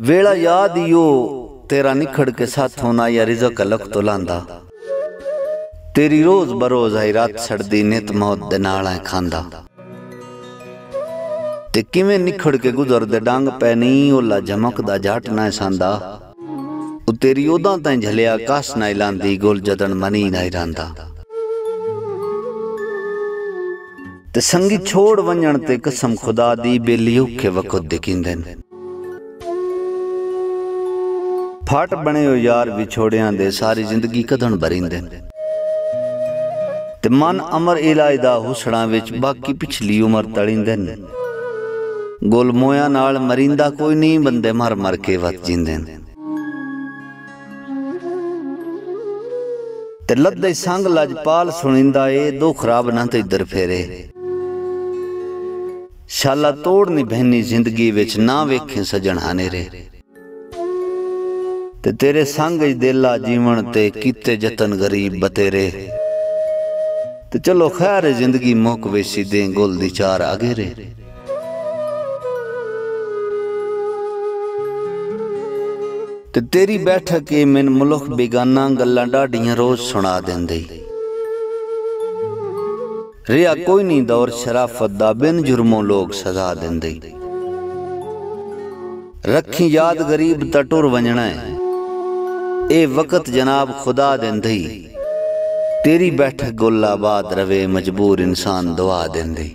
ਵੇਲਾ ਯਾਦ ਈਓ ਤੇਰਾ ਨਿਖੜ ਕੇ ਸਾਥੋਂ ਨਾ ਯਾ ਰਿਜ਼ਕ ਲਖ ਤੋਂ ਲਾਂਦਾ ਤੇਰੀ ਰੋਜ਼ ਬਰੋਜ਼ ਆਈ ਰਾਤ ਸੜਦੀ ਨਿਤ ਮੌਤ ਦੇ ਨਾਲ ਐ ਖਾਂਦਾ ਤੇ ਕਿਵੇਂ ਨਿਖੜ ਕੇ ਗੁਜ਼ਰਦੇ ਡੰਗ ਪੈ ਨਹੀਂ ਓਲਾ ਝਮਕਦਾ ਜੱਟ ਨਾ ਸੰਦਾ ਉਹ ਤੇਰੀ ਉਦਾਂ ਤਾਂ ਝਲਿਆ ਕਸ ਨਾ ਲਾਂਦੀ ਗੁਲ ਜਦਨ ਮਨੀ ਨਾ ਰਾਂਦਾ ਤੇ ਸੰਗੀ ਛੋੜ ਵੰਜਣ ਤੇ ਕਸਮ ਖੁਦਾ ਦੀ ਬੇਲੀ ਔਖੇ ਵਕਤ ਦੇ ਕਿੰਦੇ ਨੇ ਫਾਟ ਬਣੇ ਹੋ ਯਾਰ ਵਿਛੋੜਿਆਂ ਦੇ ਸਾਰੀ ਜ਼ਿੰਦਗੀ ਕਦਣ ਬਰਿੰਦੇ ਤੇ ਮਨ ਅਮਰ ਇਲਾਜ ਦਾ ਹੁਸਣਾ ਵਿੱਚ ਬਾਕੀ ਪਿਛਲੀ ਉਮਰ ਤਲਿੰਦੇ ਨੇ। ਗੁਲ ਨਾਲ ਮਰਿੰਦਾ ਕੋਈ ਨਹੀਂ, ਬੰਦੇ ਮਰ ਮਰ ਕੇ ਵਤ ਜਿੰਦੇ ਨੇ। ਤੇ ਲੱਦੇ ਸੰਗ ਲਜਪਾਲ ਸੁਣਿੰਦਾ ਏ, ਦੋ ਖਰਾਬ ਨਾ ਤੇ ਇਧਰ ਫੇਰੇ। ਸ਼ਾਲਾ ਤੋੜਨੀ ਬਹਿਨੀ ਜ਼ਿੰਦਗੀ ਵਿੱਚ ਨਾ ਵੇਖੇ ਸਜਣ ਹਨੇਰੇ ਤੇ ਤੇਰੇ ਸੰਗ ਹੀ ਦਿਲਾ ਜੀਵਨ ਤੇ ਕੀਤੇ ਯਤਨ ਗਰੀਬ ਬਤੇਰੇ ਤੇ ਚਲੋ ਖੈਰ, ਜ਼ਿੰਦਗੀ ਮੁੱਕ ਵੇਸੀ ਦੇ ਗੁਲ ਦੀ ਚਾਰ ਆਗੇ ਰੇ। ਤੇ ਤੇਰੀ ਬੈਠਕ ਏ ਮੈਨ ਮੁਲਕ ਬੇਗਾਨਾ ਗੱਲਾਂ ਡਾਡੀਆਂ ਰੋਜ਼ ਸੁਣਾ ਦਿੰਦੇ। ਰਿਆ ਕੋਈ ਨਹੀਂ ਦੌਰ ਸ਼ਰਾਫਤ ਦਾ ਬਿਨ ਜੁਰਮੋਂ ਲੋਕ ਸਜ਼ਾ ਦਿੰਦੇ। ਰੱਖੀ ਯਾਦ ਗਰੀਬ ਟੁਰ ਵੰਜਣਾ ਹੈ। ਇਹ ਵਕਤ ਜਨਾਬ ਖੁਦਾ ਦਿੰਦੀ। ਤੇਰੀ ਬੈਠਕ ਗੁੱਲਾਬਾਦ ਰਵੇ, ਮਜਬੂਰ ਇਨਸਾਨ ਦੁਆ ਦਿੰਦੇ।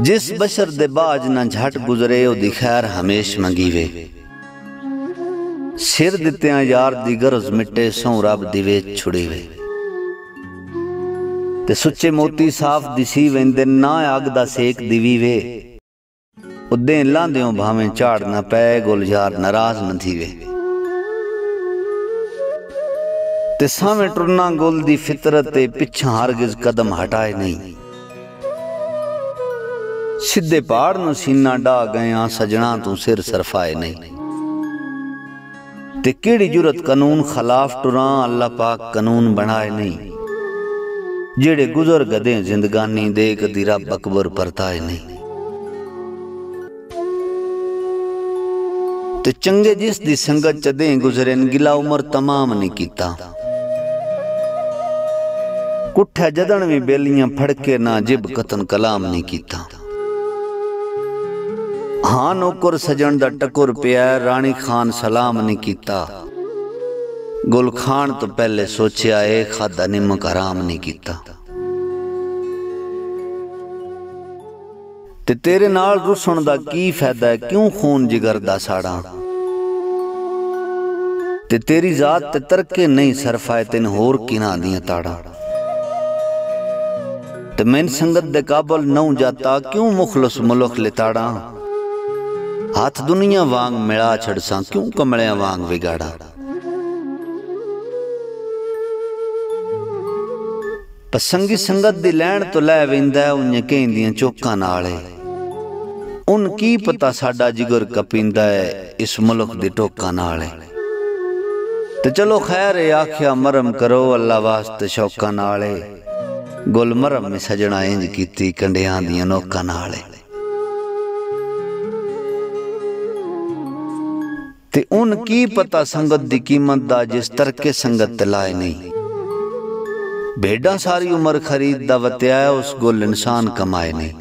ਜਿਸ ਬਸ਼ਰ ਦੇ ਬਾਜ ਨਾ ਝਟ ਗੁਜ਼ਰੇ, ਉਹਦੀ ਖੈਰ ਹਮੇਸ਼ ਮੰਗੀਵੇ। ਸਿਰ ਦਿੱਤਿਆਂ ਯਾਰ ਦੀ ਗਰਜ਼ ਮਿੱਟੇ ਸੌ ਰੱਬ ਦੀ ਵੇ ਛੁੜੀਵੇ। ਤੇ ਸੁੱਚੇ ਮੋਤੀ ਸਾਫ਼ ਦਿਸੀ ਵੈਂਦੇ ਨਾ ਅੱਗ ਦਾ ਸੇਕ ਦਿਵੀ ਵੇ ਉਦੇ ਲਾਂਦਿਓ ਭਾਵੇਂ ਝਾੜ ਨਾ ਪੈ ਗੁਲ ਯਾਰ ਨਾਰਾਜ਼ ਨਾ ਥੀਵੇ। ਤੇ ਸਾਵੇਂ ਟੁਰਨਾ ਗੁਲ ਦੀ ਫਿਤਰਤ ਤੇ ਪਿੱਛਾ ਹਰਗਿਜ਼ ਕਦਮ ਹਟਾਏ ਨਹੀਂ। ਸਿੱਧੇ ਪਹਾੜ ਨੂੰ ਸੀਨਾ ਢਾ ਗਿਆ ਸਜਣਾ ਤੂੰ ਸਿਰ ਸਰਫਾਏ ਨਹੀਂ। ਤੇ ਕਿਹੜੀ ਜੁਰਤ ਕਾਨੂੰਨ ਖਿਲਾਫ ਟੁਰਾਂ, ਅੱਲਾਹ ਪਾਕ ਕਾਨੂੰਨ ਬਣਾਏ ਨਹੀਂ। ਜਿਹੜੇ ਗੁਜ਼ਰ ਗਦੇ ਜ਼ਿੰਦਗਾਨੀ ਦੇ ਕਦੀ ਰੱਬ ਅਕਬਰ ਪਰਤਾਏ ਨਹੀਂ। ਤੇ ਚੰਗੇ ਜਿਸ ਦੀ ਸੰਗਤ ਚ ਦੇ ਗੁਜ਼ਰਨ ਗਿਲਾ ਉਮਰ ਤਮਾਮ ਨਹੀਂ ਕੀਤਾ। ਕੁੱਠਾ ਜਦਣ ਵੀ ਬੇਲੀਆਂ ਫੜ ਕੇ ਨਾ ਜਿਬ ਕਤਨ ਕਲਾਮ ਨਹੀਂ ਕੀਤਾ। ਹਾਂ ਨੌਕਰ ਸਜਣ ਦਾ ਟਕੁਰ ਪਿਆ, ਰਾਣੀ ਖਾਨ ਸਲਾਮ ਨਹੀਂ ਕੀਤਾ। ਗੁਲ ਖਾਨ ਤੋਂ ਪਹਿਲੇ ਸੋਚਿਆ ਏ ਖਾਦਾ ਨਿਮਕ ਆਰਾਮ ਨਹੀਂ ਕੀਤਾ। ਤੇ ਤੇਰੇ ਨਾਲ ਰੁਸਣ ਦਾ ਕੀ ਫਾਇਦਾ ਕਿਉਂ ਖੂਨ ਜਿਗਰ ਦਾ ਸਾੜਾ? ਤੇ ਤੇਰੀ ਜ਼ਾਤ ਤੇ ਤਰਕੇ ਨਹੀਂ ਸਰਫਾਏ ਤੈਨ ਹੋਰ ਕਿਨਾਂ ਦੀਆਂ ਤਾੜਾ ਤੇ ਮੈਂ ਸੰਗਤ ਦੇ ਕਾਬਲ ਨਉ ਜਾਤਾ ਕਿਉਂ ਮੁਖਲਸ ਮੁਲਖ ਲਿਤਾੜਾ ਹੱਥ ਦੁਨੀਆ ਵਾਂਗ ਮਿਲਾ ਛੜਸਾਂ ਕਿਉਂ ਕਮਲਿਆਂ ਵਾਂਗ ਵਿਗਾੜਾ ਪਸੰਗੀ ਸੰਗਤ ਦੀ ਲੈਣ ਤੋਂ ਲੈ ਵਿੰਦਾ ਉਹਨੇ ਕਹਿੰਦੀਆਂ ਚੋਕਾਂ ਨਾਲੇ ਉਨ ਕੀ ਪਤਾ ਸਾਡਾ ਜਿਗਰ ਕਪਿੰਦਾ ਹੈ ਇਸ ਮੁਲਕ ਦੇ ਟੋਕਾਂ ਨਾਲ ਤੇ ਚਲੋ ਖੈਰ ਹੈ ਆਖਿਆ, ਮਰਮ ਕਰੋ ਅੱਲਾ ਵਾਸਤੇ ਸ਼ੌਕਾਂ ਨਾਲੇ। ਗੁਲ ਮਰਮ ਸਜਣਾ ਇੰਜ ਕੀਤੀ ਕੰਡਿਆਂ ਦੀਆਂ ਨੋਕਾਂ ਨਾਲੇ। ਤੇ ਉਨ ਕੀ ਪਤਾ ਸੰਗਤ ਦੀ ਕੀਮਤ ਦਾ, ਜਿਸ ਤਰਕੇ ਸੰਗਤ ਤੇ ਲਾਏ ਨਹੀਂ। ਭੇਡਾਂ ਸਾਰੀ ਉਮਰ ਖਰੀਦ ਦਾ ਵਤਿਆ ਉਸ ਗੁਲ ਇਨਸਾਨ ਕਮਾਏ ਨਹੀਂ।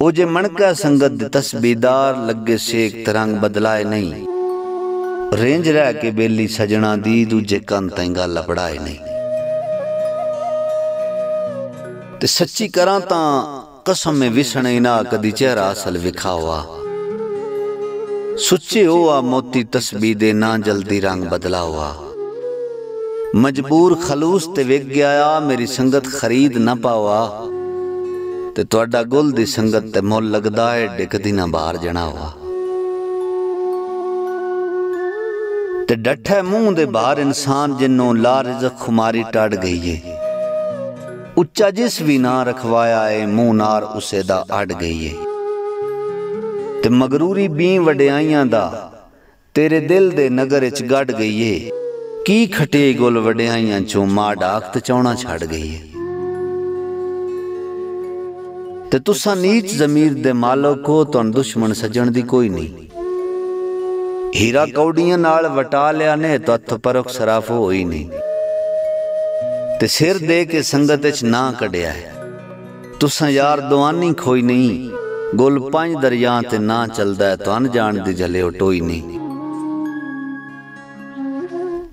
ਉਹ ਜੇ ਮਣਕਾ ਸੰਗਤ ਦੇ ਤਸਬੀਦਾਰ ਲੱਗੇ ਸੇਕ ਤਰੰਗ ਬਦਲਾਏ ਨਹੀਂ। ਰੇਂਜ ਰਹਿ ਕੇ ਬੇਲੀ ਸਜਣਾ ਦੀ ਦੂਜੇ ਕੰਨ ਤਾਈਂ ਗੱਲ ਪੜਾਏ ਨਹੀਂ। ਤੇ ਸੱਚੀ ਕਰਾਂ ਤਾਂ ਕਸਮ ਮੇ ਵਿਸਣੇ ਨਾ ਕਦੀ ਚਿਹਰਾ ਅਸਲ ਵਿਖਾਵਾ। ਸੁੱਚੇ ਹੋ ਆ ਮੋਤੀ ਤਸਬੀਹ ਦੇ ਨਾ ਜਲਦੀ ਰੰਗ ਬਦਲਾਵਾ। ਮਜਬੂਰ ਖਲੂਸ ਤੇ ਵਿਗ ਗਿਆ ਮੇਰੀ ਸੰਗਤ ਖਰੀਦ ਨਾ ਪਾਵਾ। ਤੇ ਤੁਹਾਡਾ ਗੁਲ ਦੀ ਸੰਗਤ ਤੇ ਮੁੱਲ ਲੱਗਦਾ ਏ, ਡਿੱਗਦੀ ਨਾ ਬਾਹਰ ਜਣਾਵਾ। ਤੇ ਡੱਠੇ ਮੂੰਹ ਦੇ ਬਾਹਰ ਇਨਸਾਨ ਜਿੰਨੋਂ ਲਾ ਰਿਜ਼ਕ ਖੁਮਾਰੀ ਟੜ ਗਈ ਏ। ਉੱਚਾ ਜਿਸ ਵੀ ਨਾ ਰਖਵਾਇਆ ਏ, ਮੂੰਹ ਨਾਰ ਉਸੇ ਦਾ ਅੜ ਗਈ ਏ। ਤੇ ਮਗਰੂਰੀ ਬੀ ਵਡਿਆਈਆਂ ਦਾ ਤੇਰੇ ਦਿਲ ਦੇ ਨਗਰ ਵਿੱਚ ਗੱਡ ਗਈ ਏ। ਕੀ ਖਟੇ ਗੁਲ ਵਡਿਆਈਆਂ ਚੋਂ ਮਾਂ ਡਾਕਤ ਤੇ ਚਾਉਣਾ ਛੱਡ ਗਈ ਏ। ਤੇ ਤੁਸਾਂ ਨੀਚ ਜ਼ਮੀਰ ਦੇ ਮਾਲਕ ਹੋ ਤੁਹਾਨੂੰ ਦੁਸ਼ਮਣ ਸੱਜਣ ਦੀ ਕੋਈ ਨਹੀਂ। ਹੀਰਾ ਕੌਡੀਆਂ ਨਾਲ ਵਟਾ ਲਿਆ ਨੇ ਤਾਂ ਹੱਥ ਪਰਖ ਸਰਾਫ ਹੋਈ ਨਹੀਂ। ਤੇ ਸਿਰ ਦੇ ਕੇ ਸੰਗਤ ਵਿੱਚ ਨਾ ਕੱਢਿਆ ਹੈ। ਤੁਸਾਂ ਯਾਰ ਦੁਆਨੀ ਖੋਈ ਨਹੀਂ, ਗੁਲ ਪੰਜ ਦਰਿਆ ਤੇ ਨਾ ਚੱਲਦਾ ਤੁਹਾਨੂੰ ਜਾਣ ਦੀ ਜਲੇ ਉਟੋਈ ਨਹੀਂ।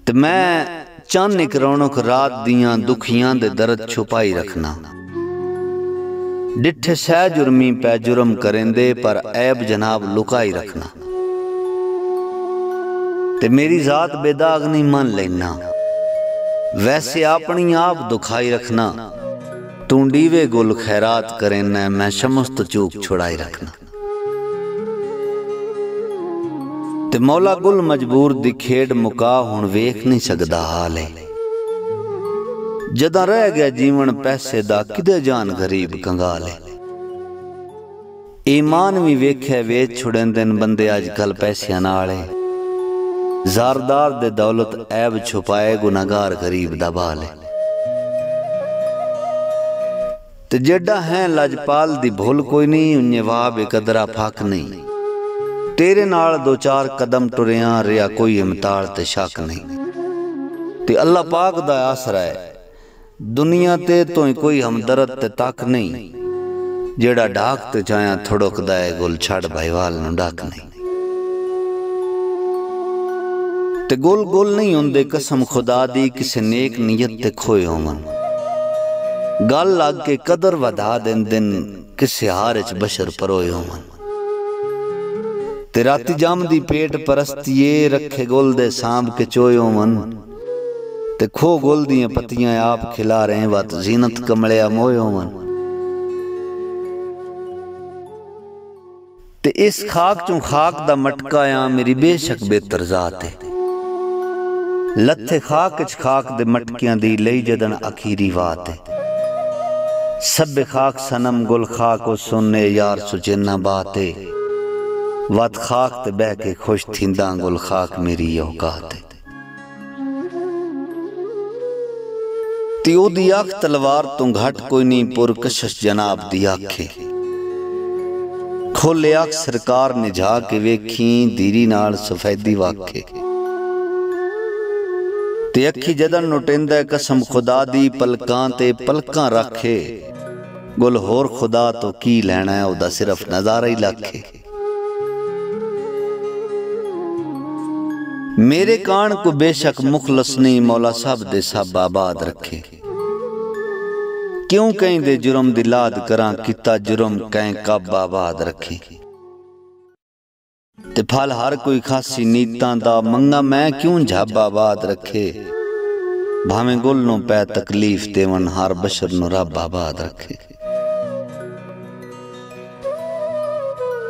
ਤੇ ਮੈਂ ਚਾਨਕ ਰੌਣਕ ਰਾਤ ਦੀਆਂ ਦੁਖੀਆਂ ਦੇ ਦਰਦ ਛੁਪਾਈ ਰੱਖਣਾ। ਡਿੱਠੇ ਸਹਿ ਜੁਰਮੀ ਪੈ ਜੁਰਮ ਕਰੇਂਦੇ, ਪਰ ਐਬ ਜਨਾਬ ਲੁਕਾਈ ਰੱਖਣਾ। ਤੇ ਮੇਰੀ ਜ਼ਾਤ ਬੇਦਾਗ ਨਹੀਂ ਮੰਨ ਲੈਣਾ ਵੈਸੇ ਆਪਣੀ ਆਪ ਦੁਖਾਈ ਰੱਖਣਾ ਤੂੰ ਡੀਵੇ ਗੁਲ ਖੈਰਾਤ ਕਰੇਨਾ, ਮੈਂ ਸਮਸਤ ਚੂਕ ਛੁੜਾਈ ਰੱਖਣਾ ਤੇ ਮੌਲਾ ਗੁਲ ਮਜਬੂਰ ਦੀ ਖੇਡ ਮੁਕਾ ਹੁਣ ਵੇਖ ਨਹੀਂ ਸਕਦਾ ਹਾਲੇ ਜਦਾਂ ਰਹਿ ਗਿਆ ਜੀਵਨ ਪੈਸੇ ਦਾ ਕਿਦੇ ਜਾਨ ਗਰੀਬ ਕੰਗਾਲ ਹੈ ਈਮਾਨ ਵੀ ਵੇਖਿਆ ਵੇਚ ਛੁੜਨ ਦਿਨ ਬੰਦੇ ਅੱਜ ਕੱਲ ਪੈਸਿਆਂ ਨਾਲ ਹੈ ਜ਼ਾਰਦਾਰ ਦੇ ਦੌਲਤ ਐਬ ਛੁਪਾਏ ਗੁਨਾਹਗਾਰ ਗਰੀਬ ਦਾ ਬਾਲ ਹੈ ਤੇ ਜਿਹੜਾ ਹੈ ਲਜਪਾਲ ਦੀ ਭੁੱਲ ਕੋਈ ਨਹੀਂ ਉਨੇ ਵਾਹ ਬੇਕਦਰਾ ਫੱਕ ਨਹੀਂ ਤੇਰੇ ਨਾਲ ਦੋ ਚਾਰ ਕਦਮ ਟੁਰਿਆ ਰਿਆ ਕੋਈ ਇਮਤਾਲ ਤੇ ਸ਼ੱਕ ਨਹੀਂ ਤੇ ਅੱਲਾ ਪਾਕ ਦਾ ਆਸਰਾ ਹੈ ਦੁਨੀਆ ਤੇ ਤੋਂ ਕੋਈ ਹਮਦਰਦ ਤੇ ਤੱਕ ਨਹੀਂ ਜਿਹੜਾ ਢਾਕ ਤੇ ਜਾਇਆ ਥੜਕਦਾ ਹੈ ਗੁਲ ਛੱਡ ਭਾਈਵਾਲ ਨੂੰ ਡਾਕ ਨਹੀਂ ਤੇ ਗੁਲ ਗੁਲ ਨਹੀਂ ਹੁੰਦੇ ਕਸਮ ਖੁਦਾ ਦੀ ਕਿਸੇ ਨੇਕ ਨੀਅਤ ਤੇ ਖੋਏ ਹੋਵਨ ਗੱਲ ਲੱਗ ਕੇ ਕਦਰ ਵਧਾ ਦੇਣ ਦਿਨ ਕਿਸੇ ਹਾਰ ਚ ਬਸ਼ਰ ਪਰੋਏ ਹੋਵਨ ਤੇ ਰਾਤੀ ਜੰਮਦੀ ਪੇਟ ਪਰਸਤੀਏ ਰੱਖੇ ਗੁਲ ਦੇ ਸਾਂਭ ਕੇ ਚੋਇਓ ਮਨ ਤੇ ਖੋ ਗੁਲ ਦੀਆਂ ਪੱਤੀਆਂ ਆਪ ਖਿਲਾ ਰਹੇ ਵਤ ਜ਼ੀਨਤ ਕਮਲਿਆ ਮੋਇਓ ਮਨ ਤੇ ਇਸ ਖਾਕ ਚੋਂ ਖਾਕ ਦਾ ਮਟਕਾ ਆ ਮੇਰੀ ਬੇਸ਼ੱਕ ਬਿਹਤਰ ਜ਼ਾਤ ਹੈ ਲੱਥੇ ਖਾਕ ਚ ਖਾਕ ਦੇ ਮਟਕਿਆਂ ਦੀ ਲਈ ਜਦਨ ਅਖੀਰੀ ਬਾਤ ਹੈ। ਸਭ ਖਾਕ ਸਨਮ ਗੁਲ ਖਾਕ ਉਹ ਸੁਨਨੇ ਯਾਰ ਸੁਚੇਨਾ ਬਾਤ ਹੈ। ਵਤ ਖਾਕ ਤੇ ਬਹਿ ਕੇ ਖੁਸ਼ ਥਿੰਦਾ ਗੁਲ ਖਾਕ ਮੇਰੀ ਔਕਾਤ ਹੈ। ਤੇ ਉਹਦੀ ਅੱਖ ਤਲਵਾਰ ਤੋਂ ਘਟ ਕੋਈ ਨਹੀਂ ਪੁਰ ਜਨਾਬ ਦੀ ਆਖੇ। ਖੋਲੇ ਅੱਖ ਸਰਕਾਰ ਨੇ ਜਾ ਕੇ ਵੇਖੀ, ਧੀਰੀ ਨਾਲ ਸਫੈਦੀ ਵਾਖੇ। ਤੇ ਅੱਖੀ ਜਦਨ ਨੁਟਿੰਦਾ ਕਸਮ ਖੁਦਾ ਦੀ ਪਲਕਾਂ ਤੇ ਪਲਕਾਂ ਰੱਖੇ ਗੁਲ ਹੋਰ ਖੁਦਾ ਤੋਂ ਕੀ ਲੈਣਾ ਹੈ ਉਹਦਾ ਸਿਰਫ ਨਜ਼ਾਰਾ ਹੀ ਲੱਖੇ ਮੇਰੇ ਕਾਨ ਕੋ ਬੇਸ਼ੱਕ ਮੁਖਲਸ ਨਹੀਂ ਮੌਲਾ ਸਾਹਿਬ ਦੇ ਸਭ ਆਬਾਦ ਰੱਖੇ ਕਿਉਂ ਕਹਿੰਦੇ ਜੁਰਮ ਦੀ ਲਾਦ ਕਰਾਂ ਕੀਤਾ ਜੁਰਮ ਕਹਿ ਕਬ ਆਬਾਦ ਰੱਖੇ ਤੇ ਫਲ ਹਰ ਕੋਈ ਖਾਸੀ ਨੀਤਾਂ ਦਾ ਮੰਗਾ। ਮੈਂ ਕਿਉਂ ਝਾਬ ਆਬਾਦ ਰੱਖੇ? ਭਾਵੇਂ ਗੁਲ ਨੂੰ ਪੈ ਤਕਲੀਫ ਦੇਵਨ ਹਰ ਬਸ਼ਰ ਨੂੰ ਰੱਬ ਆਬਾਦ ਰੱਖੇ।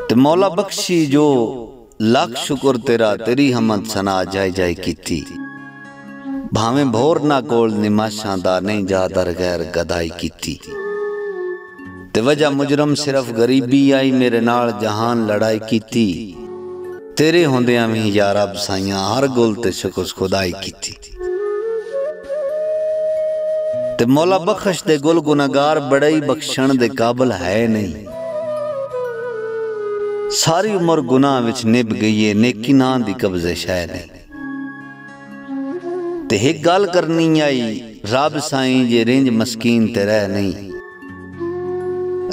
ਤੇ ਮੌਲਾ ਬਖਸ਼ੀ ਜੋ, ਲੱਖ ਸ਼ੁਕਰ ਤੇਰਾ, ਤੇਰੀ ਹਮਦ ਸਨਾ ਜਾਇ ਜਾਇ ਕੀਤੀ। ਭਾਵੇਂ ਭੋਰ ਨਾ ਕੋਲ ਨਿਮਾਸ਼ਾਂ ਦਾ, ਨਹੀਂ ਜਾਦਰ ਗੈਰ ਗਦਾਈ ਕੀਤੀ। ਤੇ ਵਜ੍ਹਾ ਮੁਜਰਮ ਸਿਰਫ ਗਰੀਬੀ ਆਈ ਮੇਰੇ ਨਾਲ, ਜਹਾਨ ਲੜਾਈ ਕੀਤੀ। ਤੇਰੇ ਹੁੰਦਿਆਂ ਵੀ ਯਾਰ ਰੱਬ ਸਾਈਆਂ ਹਰ ਗੁਲ ਤੇ ਸ਼ੁਕਰ ਖੁਦਾਈ ਕੀਤੀ। ਤੇ ਮੌਲਾ ਬਖਸ਼ ਦੇ ਗੁਲ ਗੁਨਾਹਗਾਰ ਬੜਾਈ ਬਖਸ਼ਣ ਦੇ ਕਾਬਲ ਹੈ ਨਹੀਂ। ਸਾਰੀ ਉਮਰ ਗੁਨਾਹ ਵਿੱਚ ਨਿਭ ਗਈ ਏ, ਨੇਕੀ ਨਾਂ ਦੀ ਕਬਜ਼ੇ ਸ਼ੈ ਨਹੀਂ ਤੇ ਇੱਕ ਗੱਲ ਕਰਨੀ ਆਈ, ਰੱਬ ਸਾਈਂ ਜੇ ਰਿੰਜ ਮਸਕੀਨ ਤੇ ਰਹਿ ਨਹੀਂ।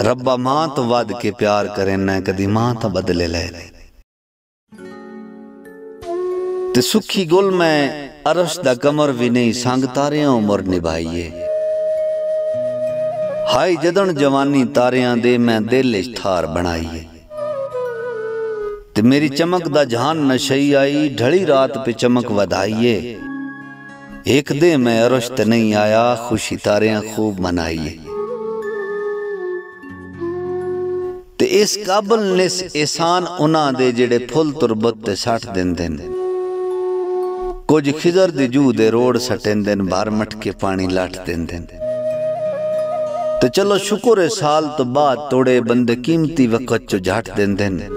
ਰੱਬਾ ਮਾਂ ਤੋਂ ਵੱਧ ਕੇ ਪਿਆਰ ਕਰੇ ਨਾ ਕਦੀ ਮਾਂ ਤਾਂ ਬਦਲੇ ਲੈ ਨਹੀਂ ਤੇ ਸੁਖੀ ਗੁਲ ਮੈਂ ਅਰਸ਼ ਦਾ ਕਮਰ ਵੀ ਨਹੀਂ ਸੰਗ ਤਾਰਿਆਂ ਉਮਰ ਨਿਭਾਈਏ। ਹਾਈ ਜਦਣ ਜਵਾਨੀ ਤਾਰਿਆਂ ਦੇ ਮੈਂ ਦਿਲ ਇਸ਼ਥਾਰ ਬਣਾਈਏ। ਤੇ ਮੇਰੀ ਚਮਕ ਦਾ ਜਹਾਨ ਨਸ਼ਈ ਆਈ, ਢਲੀ ਰਾਤ ਪੇ ਚਮਕ ਵਧਾਈਏ। ਇੱਕ ਦੇ ਮੈਂ ਅਰਸ਼ ਤੇ ਨਹੀਂ ਆਇਆ, ਖੁਸ਼ੀ ਤਾਰਿਆਂ ਖੂਬ ਮਨਾਈਏ। ਤੇ ਇਸ ਕਾਬਲ ਨੇ ਇਸ਼ਾਨ ਇਹਸਾਨ ਉਹਨਾਂ ਦੇ ਜਿਹੜੇ ਫੁੱਲ ਤੁਰਬਤ ਤੇ ਛੱਟ ਦਿੰਦੇ ਨੇ। ਕੁਝ ਖਿਜ਼ਰ ਦੀ ਜੂ ਦੇ ਰੋੜ ਸਟਿੰਦੇ ਨੇ ਭਰ ਮਟਕੇ ਪਾਣੀ ਲਾਟ ਦਿੰਦੇ ਨੇ ਤੇ ਚਲੋ ਸ਼ੁਕਰ ਹੈ ਸਾਲ ਤੋਂ ਬਾਅਦ ਤੋੜੇ ਬੰਦੇ ਕੀਮਤੀ ਵਕਤ ਚ ਝਾਟ ਦਿੰਦੇ ਨੇ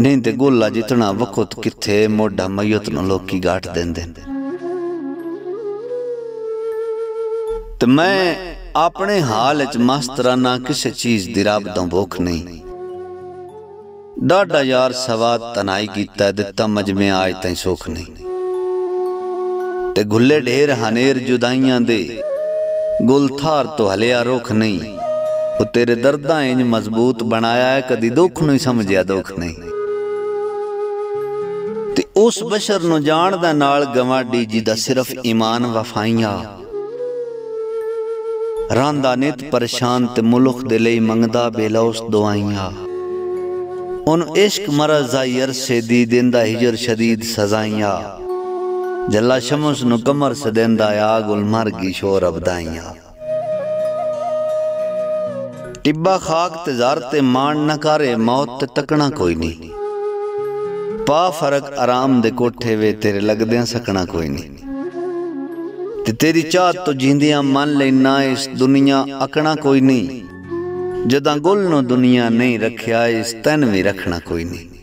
ਨਹੀਂ ਤੇ ਗੋਲਾ ਜਿਤਨਾ ਵਕਤ ਕਿੱਥੇ ਮੋਢਾ ਮਯਤ ਨੂੰ ਲੋਕੀ ਗਾਟ ਦਿੰਦੇ ਨੇ ਤੇ ਮੈਂ ਆਪਣੇ ਹਾਲ ਵਿੱਚ ਮਸਤਰਾਨਾ ਕਿਸੇ ਚੀਜ਼ ਦੀ ਰੱਬ ਤੋਂ ਭੁੱਖ ਨਹੀਂ ਡਾਡਾ ਯਾਰ ਸਵਾਦ ਤਨਾਈ ਕੀਤਾ ਦਿੱਤਾ ਮਜਮੇ ਆਜ ਤੈਂ ਸੁਖ ਨਹੀਂ ਤੇ ਗੁੱਲੇ ਢੇਰ ਹਨੇਰ ਜੁਦਾਈਆਂ ਦੇ। ਗੁਲ ਥਾਰ ਤੋਂ ਹਲਿਆ ਰੁਖ ਨਹੀਂ। ਉਹ ਤੇਰੇ ਦਰਦਾਂ ਇੰਜ ਮਜ਼ਬੂਤ ਬਣਾਇਆ ਹੈ, ਕਦੀ ਦੁੱਖ ਨਹੀਂ ਸਮਝਿਆ ਦੁੱਖ ਨਹੀਂ। ਤੇ ਉਸ ਬਸ਼ਰ ਨੂੰ ਜਾਣਦਾ ਨਾਲ ਗਵਾਡੀ ਜੀ ਦਾ ਸਿਰਫ ਈਮਾਨ ਵਫਾਈਆਂ। ਰਾਂਦਾ ਨਿਤ ਪਰੇਸ਼ਾਨ ਤੇ ਮੁਲਕ ਦੇ ਲਈ ਮੰਗਦਾ ਬੇਲੌਸ ਦੁਆਈਆਂ। ਉਹਨੂੰ ਇਸ਼ਕ ਮਰਜ਼ ਆਈ ਅਰਸੇ ਦੀ ਦਿੰਦਾ ਹਿਜਰ ਸ਼ਦੀਦ ਸਜ਼ਾਈਆਂ। ਜੱਲਾ ਸ਼ਮਸ ਨੂੰ ਕਮਰ ਸਦੈਂਦਾ ਆ ਗੁਲਮਰ ਸ਼ੋਰ ਅਬਦਾਈਆਂ। ਟਿੱਬਾ ਖਾਕ ਤੇ ਜ਼ਰ ਤੇ ਮਾਣ ਨਾ ਕਰੇ, ਮੌਤ ਤੇ ਤਕਣਾ ਕੋਈ ਨਹੀਂ। ਪਾ ਫ਼ਰਕ ਆਰਾਮ ਦੇ ਕੋਠੇ ਵੇ, ਤੇਰੇ ਲੱਗਦਿਆਂ ਸਕਣਾ ਕੋਈ ਨਹੀਂ। ਤੇ ਤੇਰੀ ਚਾਹਤ ਤੋਂ ਜਿੰਦਿਆਂ ਮੰਨ ਲੈਣਾ ਇਸ ਦੁਨੀਆ ਅਕਣਾ ਕੋਈ ਨਹੀਂ। ਜਦਾਂ ਗੁੱਲ ਨੂੰ ਦੁਨੀਆ ਨਹੀਂ ਰੱਖਿਆ, ਇਸ ਤਨ ਵੀ ਰੱਖਣਾ ਕੋਈ ਨਹੀਂ।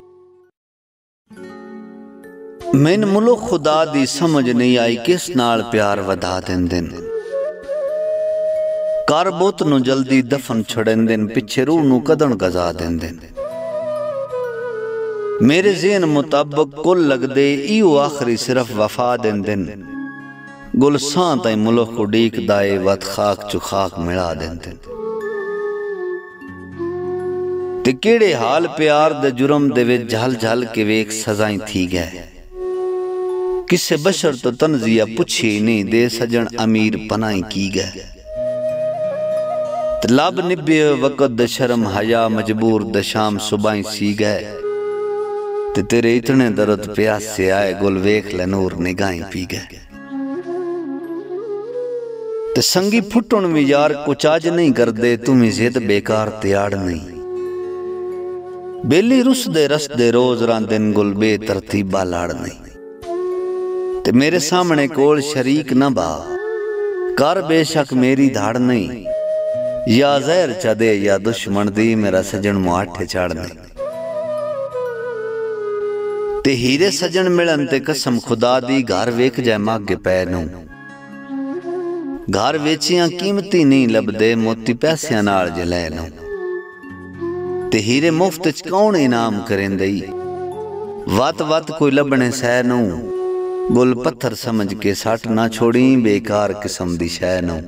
ਮੈਨੂੰ ਮੁਲਕ ਖੁਦਾ ਦੀ ਸਮਝ ਨਹੀਂ ਆਈ ਕਿਸ ਨਾਲ ਪਿਆਰ ਵਧਾ ਦਿੰਦੇ ਨੇ। ਕਰ ਬੁੱਤ ਨੂੰ ਜਲਦੀ ਦਫਨ ਛੜਨ ਨੇ, ਪਿੱਛੇ ਰੂਹ ਨੂੰ ਕਦਣ ਗਜ਼ਾ ਦਿੰਦੇ ਨੇ। ਮੇਰੇ ਜ਼ਿਹਨ ਮੁਤਾਬਕ ਕੁੱਲ ਲੱਗਦੇ ਈਓ ਆਖਰੀ ਸਿਰਫ ਵਫਾ ਦਿੰਦੇ ਨੇ। ਗੁਲਸਾਂ ਤਾਈ ਮੁਲਕ ਉਡੀਕ ਦਾਏ ਵਤ ਖਾਕ ਚੁ ਮਿਲਾ ਦਿੰਦੇ ਨੇ। ਤੇ ਕਿਹੜੇ ਹਾਲ ਪਿਆਰ ਦੇ ਜੁਰਮ ਦੇ ਵਿੱਚ ਝਲ ਝਲ ਕੇ ਵੇਖ ਸਜ਼ਾਈ ਥੀ ਗਏ। ਕਿਸੇ ਬਸ਼ਰ ਤੋਂ ਤਨਜ਼ੀਆ ਪੁੱਛੀ ਨਹੀਂ ਦੇ ਸਜਣ ਅਮੀਰ ਪਨਾਈ ਕੀ ਗਏ ਤੇ ਲਬ ਨਿਭੇ ਵਕਤ ਦ ਸ਼ਰਮ ਹਯਾ ਮਜਬੂਰ ਦ ਸ਼ਾਮ ਸੁਬਾਈ ਸੀ ਗਏ ਤੇ ਤੇਰੇ ਇਤਨੇ ਦਰਦ ਪਿਆਸੇ ਆਏ ਗੁਲ ਵੇਖ ਲੈ ਨੂਰ ਨਿਗਾਹੀਂ ਪੀ ਗਏ ਤੇ ਸੰਗੀ ਫੁੱਟਣ ਵੀ ਯਾਰ ਕੁਚਾਜ ਨਹੀਂ ਕਰਦੇ, ਤੂੰ ਵੀ ਜ਼ਿੱਦ ਬੇਕਾਰ ਤਿਆੜ ਨਹੀਂ। ਬੇਲੀ ਰੁਸ ਰਸਦੇ ਰੋਜ਼ ਰਾਂ ਦਿਨ ਗੁਲ ਬੇ ਤਰਤੀਬਾ ਲਾੜ ਨਹੀਂ। ਤੇ ਮੇਰੇ ਸਾਹਮਣੇ ਕੋਲ ਸ਼ਰੀਕ ਨਾ ਬਾ। ਕਰ ਬੇਸ਼ੱਕ ਮੇਰੀ ਧਾੜ ਨਹੀਂ। ਯਾ ਜ਼ਹਿਰ ਚਦੇ, ਯਾ ਦੁਸ਼ਮਣ ਦੀ ਮੇਰਾ ਸਜਣ ਮੁਆਠੇ ਛਾੜਨੇ ਤੇ ਹੀਰੇ ਸਜਣ ਮਿਲਣ ਤੇ ਕਸਮ ਖੁਦਾ ਦੀ ਘਰ ਵੇਖ ਜੈ ਮਾਗੇ ਪੈ ਨੂੰ। ਘਰ ਵੇਚੀਆਂ ਕੀਮਤੀ ਨਹੀਂ ਲੱਭਦੇ, ਮੋਤੀ ਪੈਸਿਆਂ ਨਾਲ ਜ ਲੈ ਨੂੰ। ਤੇ ਹੀਰੇ ਮੁਫਤ ਚ ਕੌਣ ਇਨਾਮ ਕਰੇਂਦਈ? ਵਤ ਵਤ ਕੋਈ ਲੱਭਣੇ ਸਹਿ ਨੂੰ। ਗੁਲ ਪੱਥਰ ਸਮਝ ਕੇ ਸੱਟ ਨਾ ਛੋੜੀ ਬੇਕਾਰ ਕਿਸਮ ਦੀ ਸ਼ੈ ਨੂੰ।